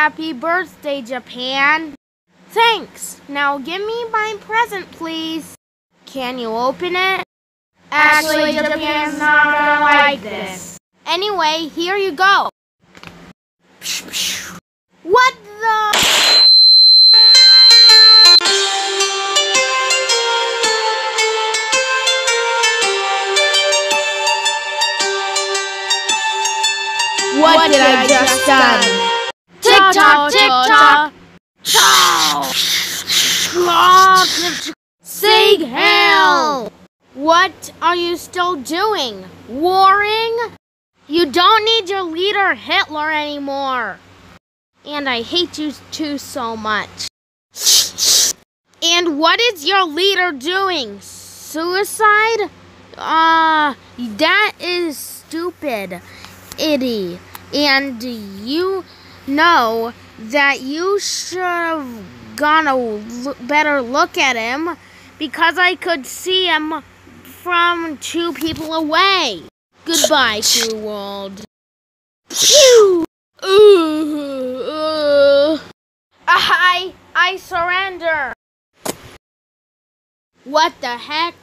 Happy birthday, Japan. Thanks. Now give me my present, please. Can you open it? Actually, Japan's not gonna like this. Anyway, here you go. What the? What, did I just done? Tick tock, tick tock. Sig hell! What are you still doing? Warring? You don't need your leader Hitler anymore. And I hate you two so much. And what is your leader doing? Suicide? Uh, that is stupid, itty. And you know that you should have gone a l- better look at him because I could see him from two people away. Goodbye, True World. Phew! Ooh, uh, I, I surrender. What the heck?